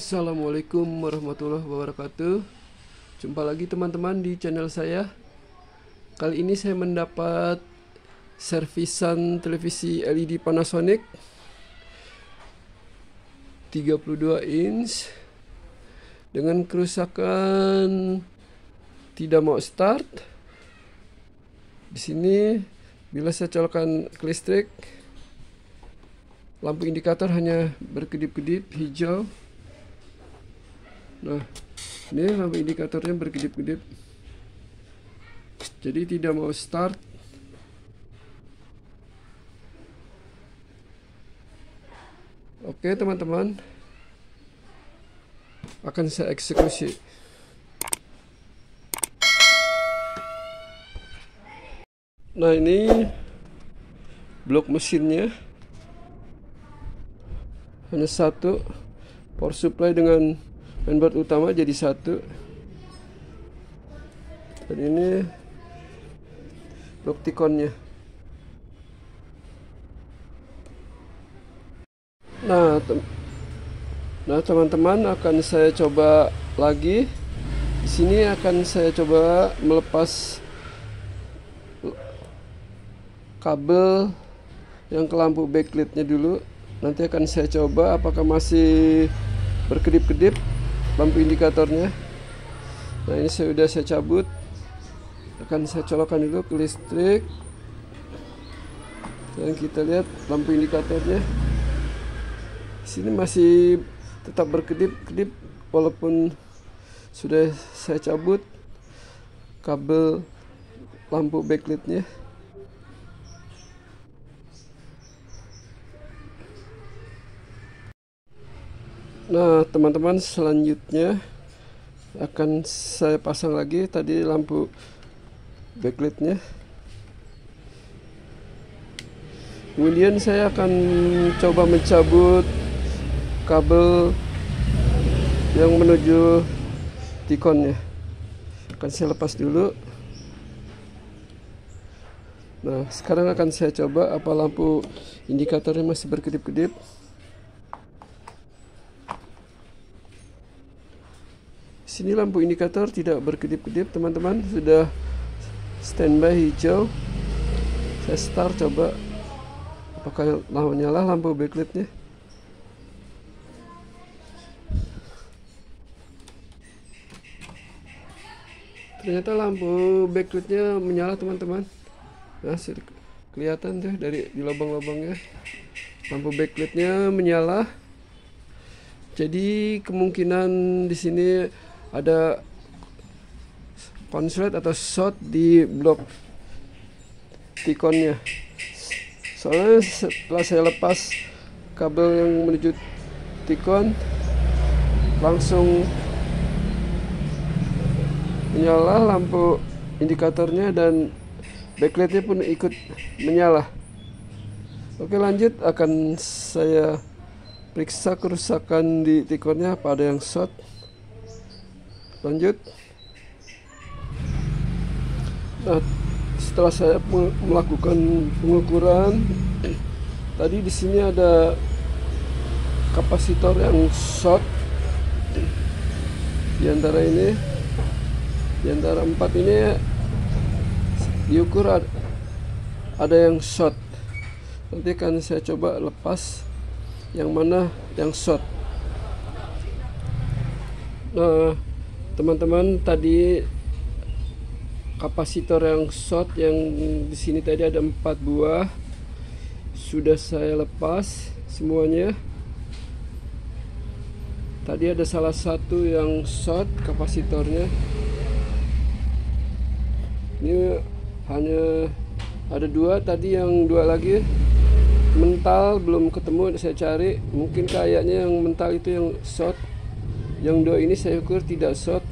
Assalamualaikum warahmatullahi wabarakatuh. Jumpa lagi teman-teman di channel saya. Kali ini saya mendapat servisan televisi LED Panasonic. 32 inch. Dengan kerusakan tidak mau start. Di sini bila saya colokkan ke listrik lampu indikator hanya berkedip-kedip hijau Nah, ini lampu indikatornya berkedip-kedip. Jadi tidak mau start. Oke, teman-teman. Akan saya eksekusi. Nah, ini blok mesinnya hanya satu power supply dengan mainboard utama jadi satu. Dan ini blok tikonnya nah nah teman-teman akan saya coba lagi. Di sini akan saya coba melepas kabel yang ke lampu backlightnya dulu. Nanti akan saya coba apakah masih berkedip-kedip lampu indikatornya. Nah ini sudah saya cabut. Akan saya colokkan dulu ke listrik. Dan kita lihat lampu indikatornya. Sini masih tetap berkedip-kedip walaupun sudah saya cabut kabel lampu backlightnya Nah, teman-teman, selanjutnya akan saya pasang lagi tadi lampu backlightnya. Kemudian saya akan coba mencabut kabel yang menuju tikonnya. Akan saya lepas dulu. Nah, sekarang akan saya coba apa lampu indikatornya masih berkedip-kedip. Sini lampu indikator tidak berkedip-kedip teman-teman. Sudah standby hijau. Saya start coba. Apakah nyala lampu backlightnya? Ternyata lampu backlightnya menyala teman-teman. Nah kelihatan tuh dari di lubang-lubangnya. Lampu backlightnya menyala. Jadi kemungkinan di sini ada konslet atau short di blok tikonnya. Soalnya setelah saya lepas kabel yang menuju tikon langsung menyala lampu indikatornya dan backlightnya pun ikut menyala. Oke lanjut. Akan saya periksa kerusakan di tikonnya. Pada yang short lanjut. Nah setelah saya melakukan pengukuran tadi di sini ada kapasitor yang short. Di antara ini di antara empat ini diukur ada, ada yang short. Nanti akan saya coba lepas yang mana yang short. Nah teman-teman tadi kapasitor yang short yang di sini tadi ada empat buah. Sudah saya lepas semuanya. Tadi ada salah satu yang short kapasitornya. Ini hanya ada dua tadi yang dua lagi. Mental belum ketemu saya cari. Mungkin kayaknya yang mental itu yang short yang dua ini saya ukur tidak short.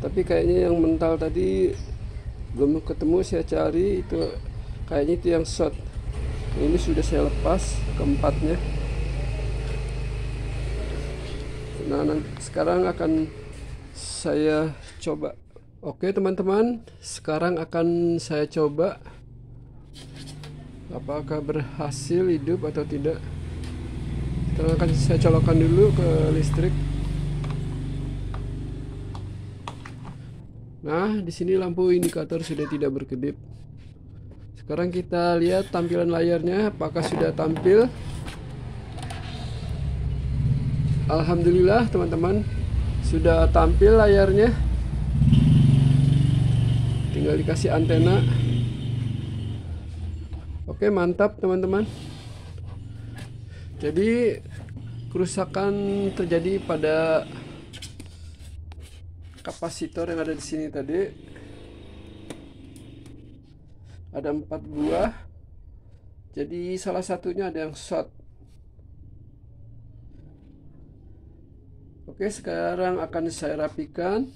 Tapi kayaknya yang mental tadi belum ketemu saya cari itu kayaknya itu yang short. Ini sudah saya lepas keempatnya. Nah sekarang akan saya coba. Oke teman-teman sekarang akan saya coba. Apakah berhasil hidup atau tidak? Sekarang akan saya colokkan dulu ke listrik. Nah, di sini lampu indikator sudah tidak berkedip. Sekarang kita lihat tampilan layarnya apakah sudah tampil. Alhamdulillah teman-teman sudah tampil layarnya. Tinggal dikasih antena. Oke, mantap teman-teman. Jadi kerusakan terjadi pada kapasitor yang ada di sini tadi. Ada empat buah. Jadi salah satunya ada yang short. Oke sekarang akan saya rapikan.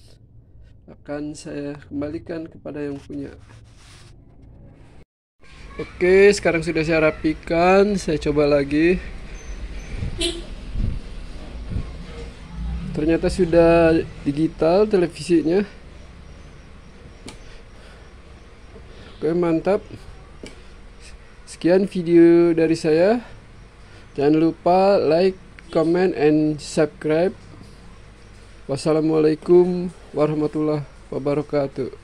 Akan saya kembalikan kepada yang punya. Oke sekarang sudah saya rapikan. Saya coba lagi ternyata sudah digital televisinya. Oke mantap. Sekian video dari saya. Jangan lupa like, comment, and subscribe. Wassalamualaikum warahmatullahi wabarakatuh